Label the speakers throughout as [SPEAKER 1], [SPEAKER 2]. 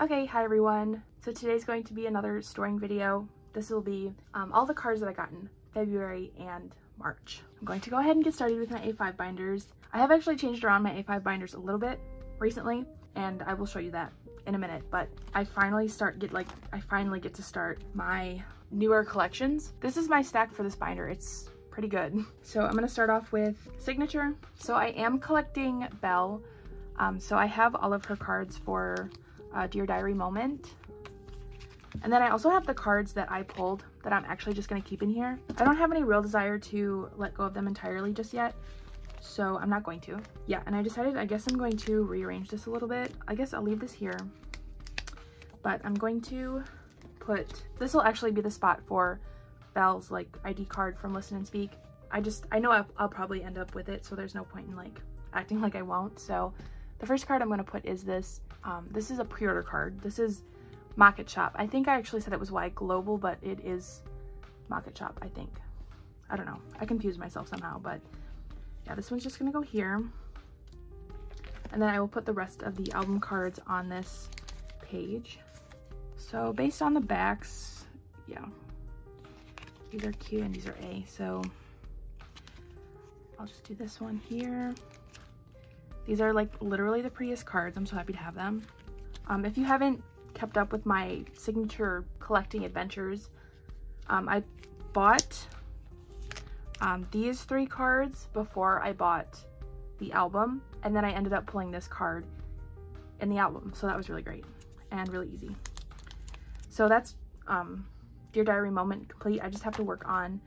[SPEAKER 1] Okay, hi everyone. So today's going to be another storing video. This will be um, all the cards that I got in February and March. I'm going to go ahead and get started with my A5 binders. I have actually changed around my A5 binders a little bit recently, and I will show you that in a minute, but I finally start get like, I finally get to start my newer collections. This is my stack for this binder. It's pretty good. So I'm gonna start off with cignature. So I am collecting Belle. Um, so I have all of her cards for uh, Dear Diary Moment. And then I also have the cards that I pulled that I'm actually just going to keep in here. I don't have any real desire to let go of them entirely just yet, so I'm not going to. Yeah, and I decided I guess I'm going to rearrange this a little bit. I guess I'll leave this here, but I'm going to put, this will actually be the spot for Belle's like ID card from Listen and Speak. I just, I know I'll, I'll probably end up with it, so there's no point in like acting like I won't. So the first card I'm going to put is this. Um, this is a pre-order card. This is Market Shop. I think I actually said it was Y Global, but it is Market Shop, I think. I don't know. I confused myself somehow, but yeah, this one's just gonna go here. And then I will put the rest of the album cards on this page. So based on the backs, yeah, these are Q and these are A. So I'll just do this one here. These are like literally the prettiest cards. I'm so happy to have them. Um, if you haven't kept up with my cignature collecting adventures, um, I bought um, these three cards before I bought the album. And then I ended up pulling this card in the album. So that was really great and really easy. So that's um, Dear Diary Moment complete. I just have to work on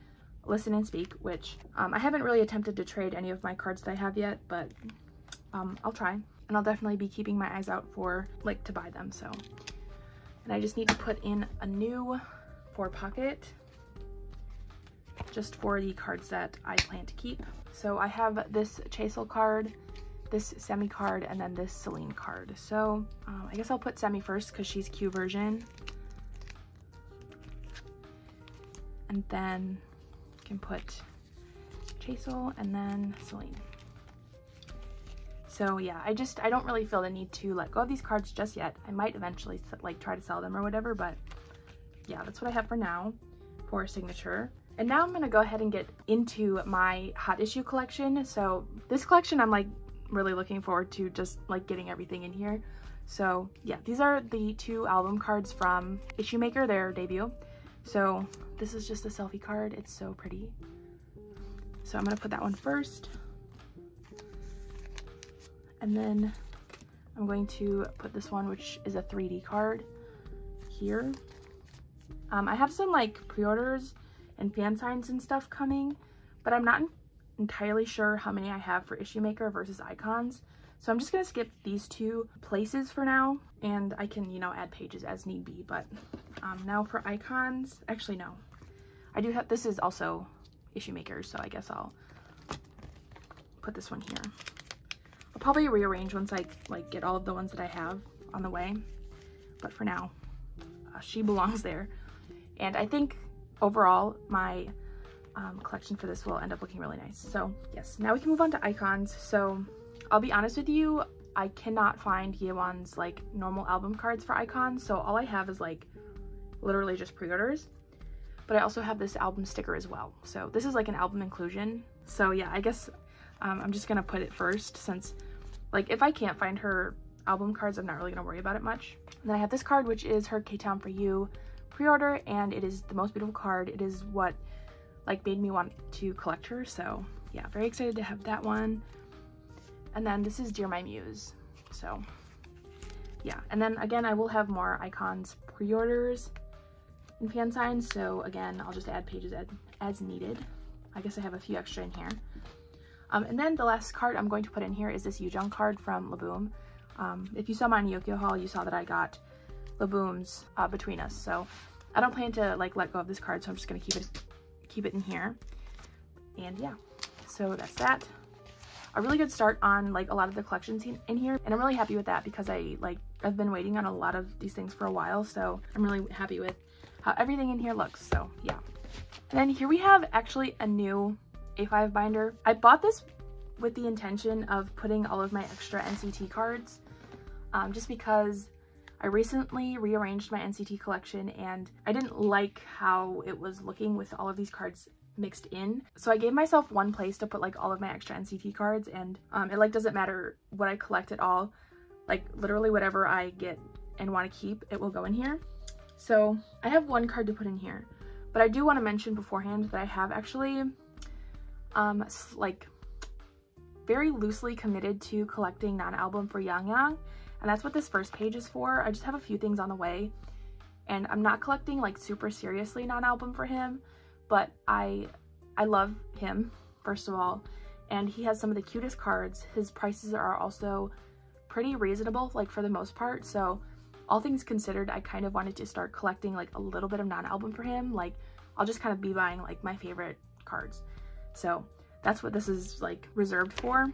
[SPEAKER 1] Listen and Speak, which um, I haven't really attempted to trade any of my cards that I have yet, but um, I'll try. And I'll definitely be keeping my eyes out for like to buy them, so. And I just need to put in a new four pocket just for the cards that I plan to keep. So I have this Chaesol card, this Semi card, and then this Seline card. So um, I guess I'll put Semi first because she's Q version. And then can put Chaesol and then Seline. So yeah, I just, I don't really feel the need to let go of these cards just yet. I might eventually like try to sell them or whatever, but yeah, that's what I have for now for cignature. And now I'm gonna go ahead and get into my hot issue collection. So this collection I'm like really looking forward to just like getting everything in here. So yeah, these are the two album cards from Issue Maker, their debut. So this is just a selfie card. It's so pretty. So I'm gonna put that one first. And then I'm going to put this one, which is a 3D card here. Um, I have some like pre-orders and fan signs and stuff coming, but I'm not entirely sure how many I have for Issue Maker versus Icons. So I'm just gonna skip these two places for now, and I can, you know, add pages as need be. But um, now for Icons, actually no. I do have, this is also Issue Maker, so I guess I'll put this one here probably rearrange once I like get all of the ones that I have on the way. But for now, uh, she belongs there. And I think overall my um, collection for this will end up looking really nice. So yes, now we can move on to icons. So I'll be honest with you, I cannot find Yeon's like normal album cards for icons. So all I have is like literally just pre-orders. But I also have this album sticker as well. So this is like an album inclusion. So yeah, I guess um, I'm just gonna put it first since like if I can't find her album cards, I'm not really gonna worry about it much. And then I have this card, which is her Ktown4u pre-order, and it is the most beautiful card. It is what like made me want to collect her. So yeah, very excited to have that one. And then this is Dear My Muse. So yeah, and then again, I will have more icons pre-orders and fan signs. So again, I'll just add pages as, as needed. I guess I have a few extra in here. Um, and then the last card I'm going to put in here is this Yujeong card from LABOUM. Um, if you saw my Yokio haul, you saw that I got LABOUM's uh, Between Us. So I don't plan to like let go of this card, so I'm just gonna keep it keep it in here. And yeah, so that's that. A really good start on like a lot of the collections in here, and I'm really happy with that because I like I've been waiting on a lot of these things for a while, so I'm really happy with how everything in here looks. So yeah. And then here we have actually a new a5 binder. I bought this with the intention of putting all of my extra NCT cards um, just because I recently rearranged my NCT collection and I didn't like how it was looking with all of these cards mixed in. So I gave myself one place to put like all of my extra NCT cards and um, it like doesn't matter what I collect at all. Like literally whatever I get and want to keep, it will go in here. So I have one card to put in here, but I do want to mention beforehand that I have actually um, like very loosely committed to collecting non-album for Yang Yang and that's what this first page is for. I just have a few things on the way and I'm not collecting like super seriously non-album for him, but I I love him, first of all, and he has some of the cutest cards. His prices are also pretty reasonable, like for the most part, so all things considered, I kind of wanted to start collecting like a little bit of non-album for him. Like, I'll just kind of be buying like my favorite cards. So that's what this is like reserved for.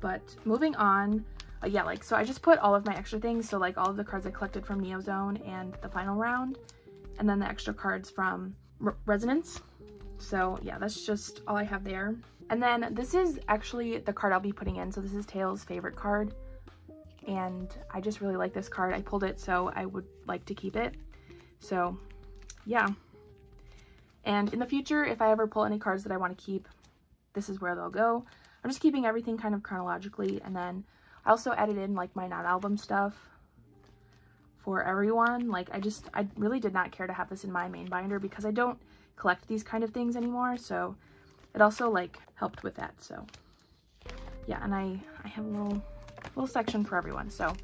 [SPEAKER 1] But moving on, uh, yeah, like, so I just put all of my extra things. So like all of the cards I collected from Neozone and the final round, and then the extra cards from Resonance. So yeah, that's just all I have there. And then this is actually the card I'll be putting in. So this is Taeil's favorite card. And I just really like this card. I pulled it, so I would like to keep it. So yeah. And in the future, if I ever pull any cards that I want to keep, this is where they'll go. I'm just keeping everything kind of chronologically and then I also added in like my non-album stuff for everyone. Like I just, I really did not care to have this in my main binder because I don't collect these kind of things anymore. So it also like helped with that. So yeah, and I, I have a little, little section for everyone. So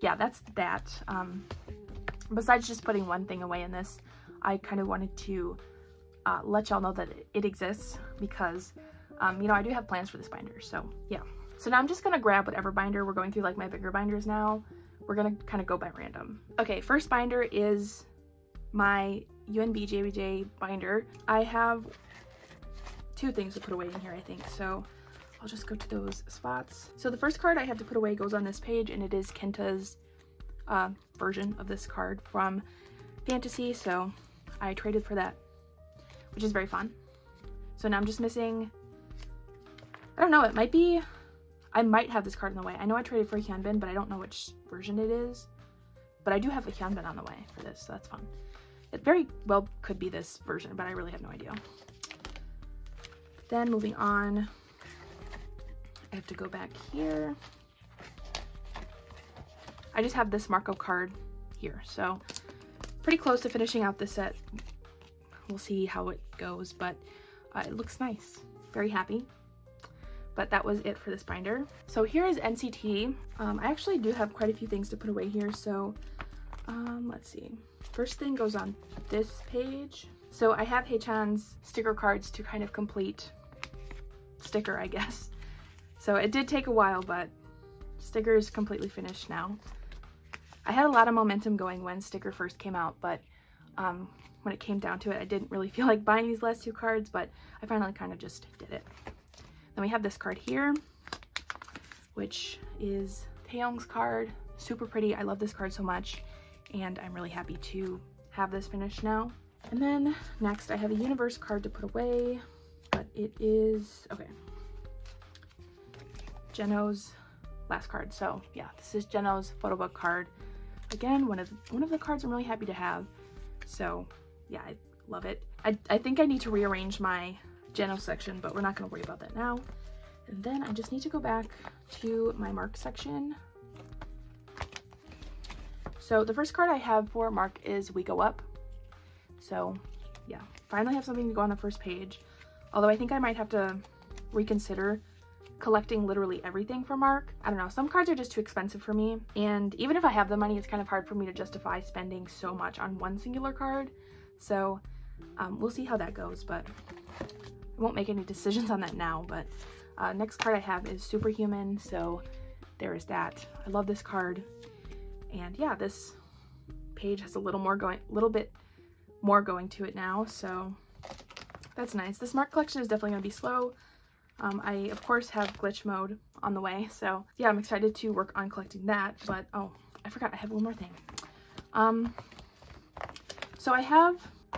[SPEAKER 1] yeah, that's that. Um, besides just putting one thing away in this, I kind of wanted to uh, let y'all know that it exists because, um, you know, I do have plans for this binder. So yeah. So now I'm just gonna grab whatever binder we're going through like my bigger binders now. We're gonna kind of go by random. Okay, first binder is my UNB JBJ binder. I have two things to put away in here, I think. So I'll just go to those spots. So the first card I have to put away goes on this page and it is Kenta's uh, version of this card from Fantasy. So I traded for that, which is very fun. So now I'm just missing, I don't know, it might be I might have this card in the way. I know I traded for a Hyunbin, but I don't know which version it is. But I do have a Hyunbin on the way for this, so that's fun. It very well could be this version, but I really have no idea. Then moving on, I have to go back here. I just have this Marco card here, so pretty close to finishing out this set. We'll see how it goes, but uh, it looks nice. Very happy but that was it for this binder. So here is NCT. Um, I actually do have quite a few things to put away here. So um, let's see. First thing goes on this page. So I have Haechan's sticker cards to kind of complete sticker, I guess. So it did take a while, but sticker is completely finished now. I had a lot of momentum going when sticker first came out, but um, when it came down to it, I didn't really feel like buying these last two cards, but I finally kind of just did it. Then we have this card here, which is Taeyong's card. Super pretty. I love this card so much. And I'm really happy to have this finished now. And then next I have a universe card to put away, but it is, okay. Jeno's last card. So yeah, this is Jeno's photo book card. Again, one of, one of the cards I'm really happy to have. So yeah, I love it. I, I think I need to rearrange my Jeno section, but we're not going to worry about that now. And then I just need to go back to my mark section. So the first card I have for mark is We Go Up. So yeah, finally have something to go on the first page. Although I think I might have to reconsider collecting literally everything for Mark. I don't know, some cards are just too expensive for me. And even if I have the money, it's kind of hard for me to justify spending so much on one singular card. So um, we'll see how that goes, but I won't make any decisions on that now, but uh, next card I have is Superhuman, so there is that. I love this card. And yeah, this page has a little more going, a little bit more going to it now, so that's nice. This mark collection is definitely going to be slow. Um, I, of course, have glitch mode on the way, so yeah, I'm excited to work on collecting that, but oh, I forgot, I have one more thing. Um, so I have,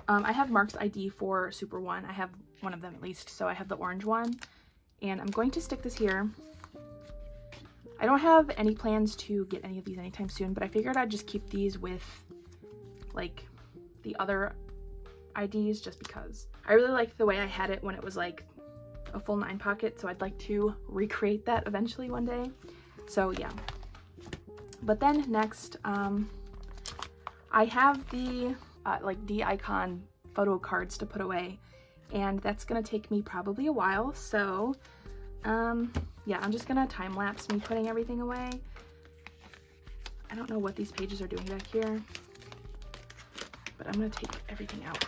[SPEAKER 1] um, I have Mark's ID for Super 1. I have one of them at least. So I have the orange one and I'm going to stick this here I don't have any plans to get any of these anytime soon, but I figured I'd just keep these with like the other IDs just because. I really liked the way I had it when it was like a full nine pocket, so I'd like to recreate that eventually one day. So yeah. But then next, um, I have the uh, like D-icon photo cards to put away and that's gonna take me probably a while. So um, yeah, I'm just gonna time lapse me putting everything away. I don't know what these pages are doing back here, but I'm gonna take everything out.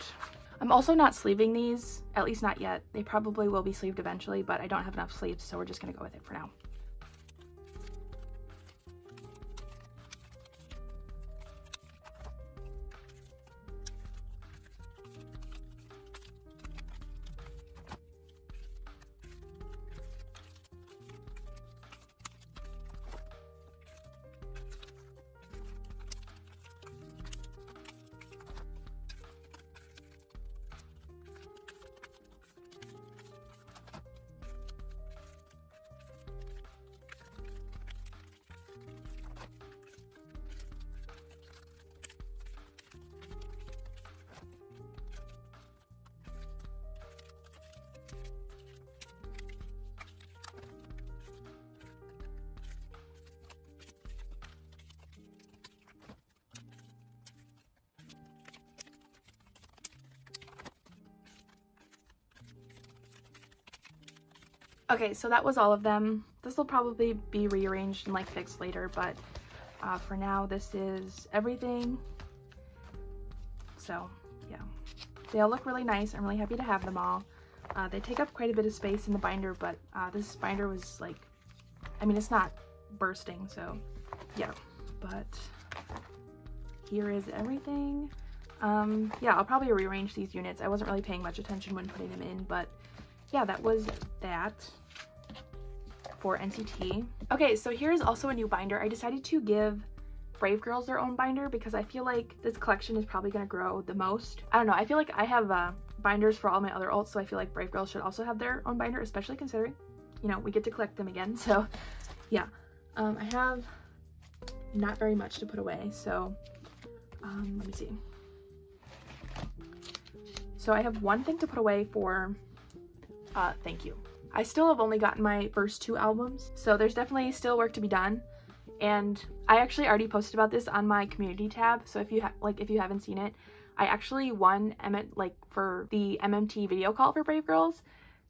[SPEAKER 1] I'm also not sleeving these, at least not yet. They probably will be sleeved eventually, but I don't have enough sleeves, so we're just gonna go with it for now. Okay, so that was all of them. This will probably be rearranged and like fixed later, but uh, for now this is everything. So yeah, they all look really nice. I'm really happy to have them all. Uh, they take up quite a bit of space in the binder, but uh, this binder was like, I mean, it's not bursting, so yeah, but here is everything. Um, yeah, I'll probably rearrange these units. I wasn't really paying much attention when putting them in, but yeah, that was that for NCT. Okay, so here's also a new binder. I decided to give Brave Girls their own binder because I feel like this collection is probably going to grow the most. I don't know, I feel like I have uh, binders for all my other alts, so I feel like Brave Girls should also have their own binder, especially considering, you know, we get to collect them again. So yeah, um, I have not very much to put away, so um, let me see. So I have one thing to put away for uh, thank you. I still have only gotten my first two albums, so there's definitely still work to be done. And I actually already posted about this on my community tab, so if you like if you haven't seen it, I actually won M like for the MMT video call for Brave Girls.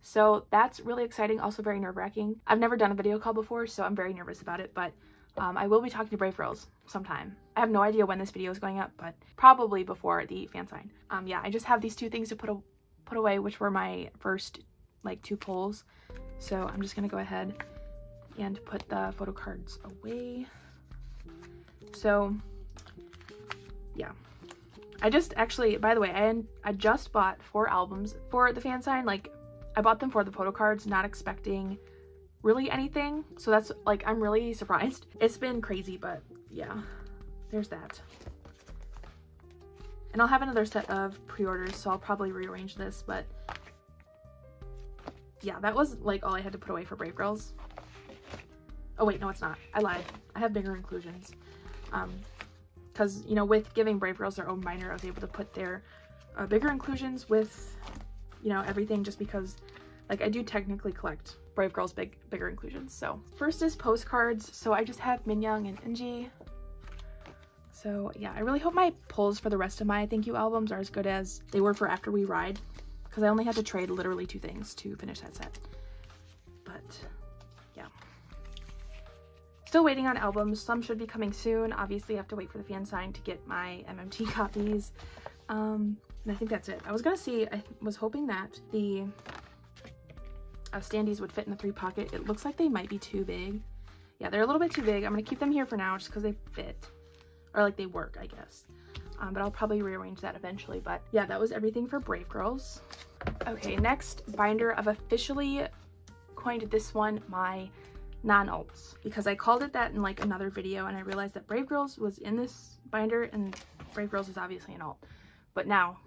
[SPEAKER 1] So that's really exciting, also very nerve-wracking. I've never done a video call before, so I'm very nervous about it, but um, I will be talking to Brave Girls sometime. I have no idea when this video is going up, but probably before the fan sign. Um, yeah, I just have these two things to put, put away, which were my first like two pulls. So I'm just gonna go ahead and put the photo cards away. So yeah. I just actually, by the way, I, I just bought four albums for the fan sign. Like I bought them for the photo cards, not expecting really anything. So that's like, I'm really surprised. It's been crazy, but yeah, there's that. And I'll have another set of pre-orders, so I'll probably rearrange this, but yeah, that was like all I had to put away for Brave Girls. Oh wait, no it's not. I lied. I have bigger inclusions. Um, because, you know, with giving Brave Girls their own binder, I was able to put their uh, bigger inclusions with, you know, everything just because, like, I do technically collect Brave Girls big bigger inclusions. So first is postcards. So I just have Minyoung and Eunji. So yeah, I really hope my pulls for the rest of my thank you albums are as good as they were for After We Ride because I only had to trade literally two things to finish that set. But yeah. Still waiting on albums. Some should be coming soon. Obviously, I have to wait for the fan sign to get my MMT copies. Um, and I think that's it. I was gonna see, I was hoping that the uh, standees would fit in the three pocket. It looks like they might be too big. Yeah, they're a little bit too big. I'm gonna keep them here for now just because they fit. Or like they work, I guess um, but I'll probably rearrange that eventually. But yeah, that was everything for Brave Girls. Okay, next binder. I've officially coined this one my non-alts because I called it that in like another video and I realized that Brave Girls was in this binder and Brave Girls is obviously an alt. But now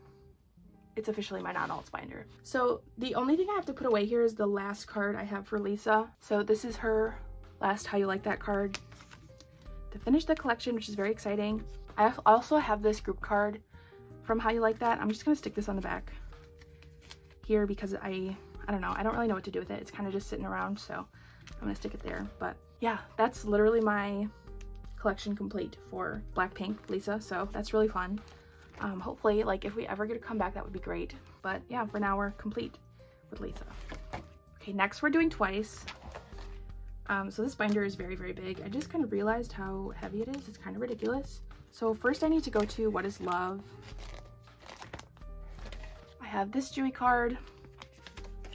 [SPEAKER 1] it's officially my non-alts binder. So the only thing I have to put away here is the last card I have for Lisa. So this is her last How You Like That card to finish the collection, which is very exciting. I also have this group card from How You Like That. I'm just going to stick this on the back here because I, I don't know, I don't really know what to do with it. It's kind of just sitting around, so I'm going to stick it there. But yeah, that's literally my collection complete for Blackpink Lisa, so that's really fun. Um, hopefully, like, if we ever get to come back, that would be great. But yeah, for now, we're complete with Lisa. Okay, next we're doing Twice. Um, so this binder is very, very big. I just kind of realized how heavy it is. It's kind of ridiculous. So first I need to go to What is Love. I have this Jui card,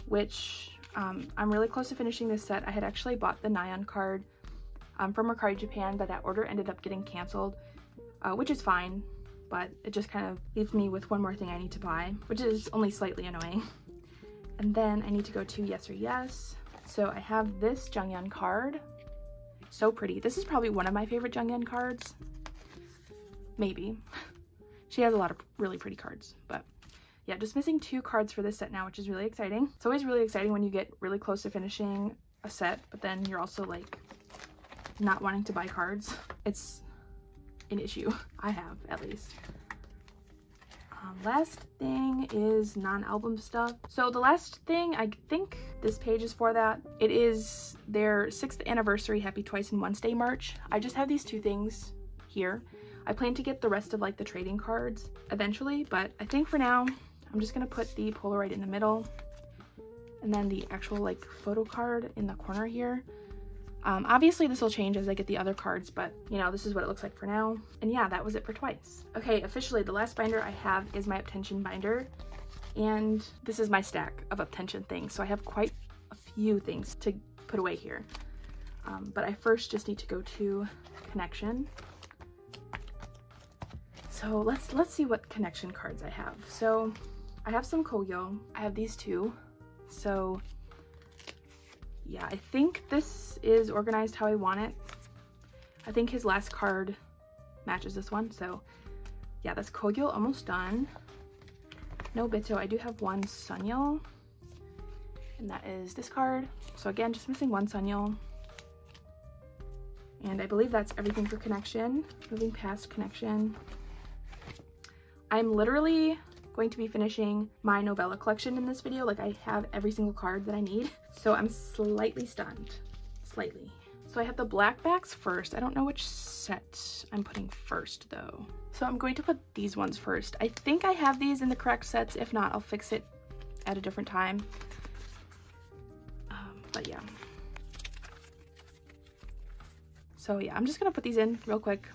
[SPEAKER 1] which um, I'm really close to finishing this set. I had actually bought the Nyan card um, from Mercari Japan, but that order ended up getting canceled, uh, which is fine, but it just kind of leaves me with one more thing I need to buy, which is only slightly annoying. And then I need to go to Yes or Yes. So I have this Jungyeon card. So pretty. This is probably one of my favorite Jungyeon cards. Maybe. she has a lot of really pretty cards, but yeah, just missing two cards for this set now, which is really exciting. It's always really exciting when you get really close to finishing a set, but then you're also like not wanting to buy cards. It's an issue. I have, at least. Um, last thing is non-album stuff. So the last thing, I think this page is for that. It is their sixth anniversary Happy Twice in Wednesday Day merch. I just have these two things here. I plan to get the rest of like the trading cards eventually, but I think for now, I'm just gonna put the Polaroid in the middle and then the actual like photo card in the corner here. Um, obviously this will change as I get the other cards, but you know, this is what it looks like for now. And yeah, that was it for twice. Okay, officially the last binder I have is my UP10TION binder. And this is my stack of UP10TION things. So I have quite a few things to put away here. Um, but I first just need to go to connection. So let's let's see what connection cards I have. So I have some Kogyeol. I have these two. So yeah, I think this is organized how I want it. I think his last card matches this one. So yeah, that's Kogyeol almost done. No Bitto. I do have one Sunyoul. And that is this card. So again, just missing one Sunyoul. And I believe that's everything for connection. Moving past connection. I'm literally going to be finishing my novella collection in this video. Like I have every single card that I need. So I'm slightly stunned, slightly. So I have the black backs first. I don't know which set I'm putting first though. So I'm going to put these ones first. I think I have these in the correct sets. If not, I'll fix it at a different time. Um, but yeah. So yeah, I'm just gonna put these in real quick.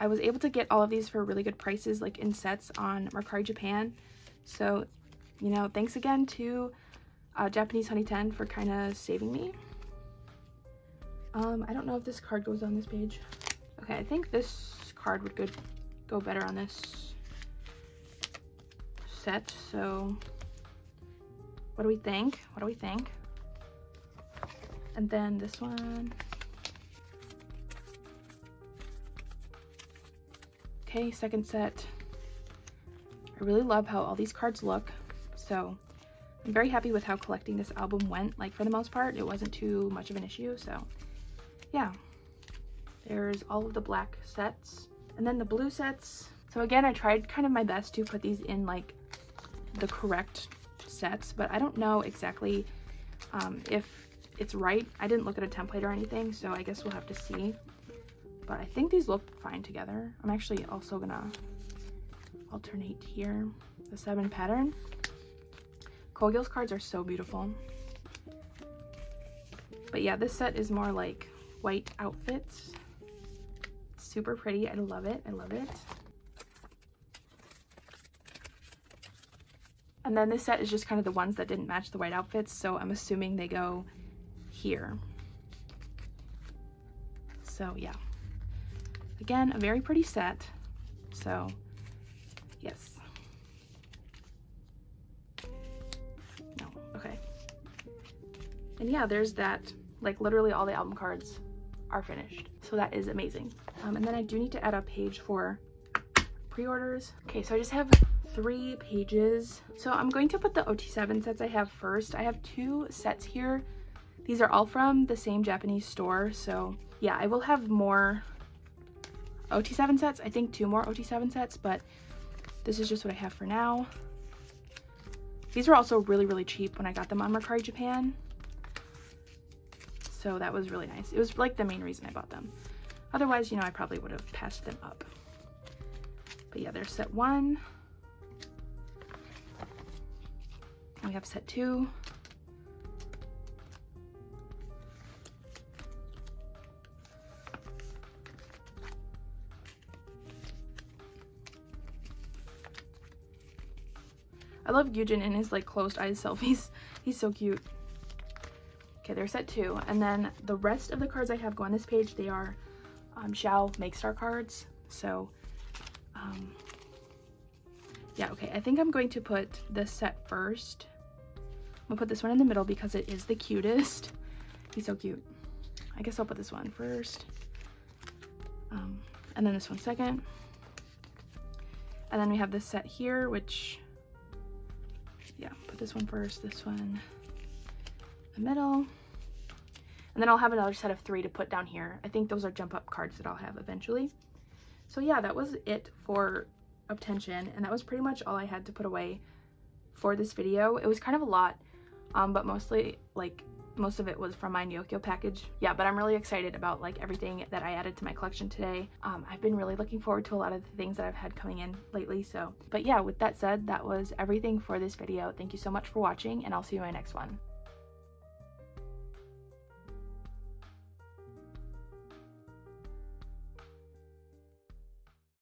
[SPEAKER 1] I was able to get all of these for really good prices, like in sets on Mercari Japan. So, you know, thanks again to uh, Japanese Honey 10 for kind of saving me. Um, I don't know if this card goes on this page. Okay, I think this card would good, go better on this set. So, what do we think? What do we think? And then this one. Okay, second set. I really love how all these cards look. So I'm very happy with how collecting this album went. Like for the most part, it wasn't too much of an issue. So yeah, there's all of the black sets and then the blue sets. So again, I tried kind of my best to put these in like the correct sets, but I don't know exactly um, if it's right. I didn't look at a template or anything, so I guess we'll have to see but I think these look fine together. I'm actually also gonna alternate here the seven pattern. Kogyeol's cards are so beautiful. But yeah, this set is more like white outfits. Super pretty. I love it. I love it. And then this set is just kind of the ones that didn't match the white outfits, so I'm assuming they go here. So yeah. Again, a very pretty set. So, yes. No, okay. And yeah, there's that. Like literally all the album cards are finished. So that is amazing. Um, and then I do need to add a page for pre-orders. Okay, so I just have three pages. So I'm going to put the OT7 sets I have first. I have two sets here These are all from the same Japanese store, so yeah, I will have more OT7 sets. I think two more OT7 sets, but this is just what I have for now. These were also really, really cheap when I got them on Mercari Japan. So that was really nice. It was like the main reason I bought them. Otherwise, you know, I probably would have passed them up. But yeah, there's set one. We have set two. I love Gyujin in his like closed eyes selfies. He's so cute. Okay, there's set two. And then the rest of the cards I have go on this page, they are um, Xiao Makestar cards. So, um, yeah, okay. I think I'm going to put this set first. I'm gonna put this one in the middle because it is the cutest. He's so cute. I guess I'll put this one first. Um, and then this one second. And then we have this set here, which yeah, put this one first, this one the middle. And then I'll have another set of three to put down here. I think those are jump up cards that I'll have eventually. So yeah, that was it for UP10TION. And that was pretty much all I had to put away for this video. It was kind of a lot, um, but mostly like most of it was from my Nyokyo package. Yeah, but I'm really excited about like everything that I added to my collection today. Um, I've been really looking forward to a lot of the things that I've had coming in lately. So, but yeah, with that said, that was everything for this video. Thank you so much for watching and I'll see you in my next one.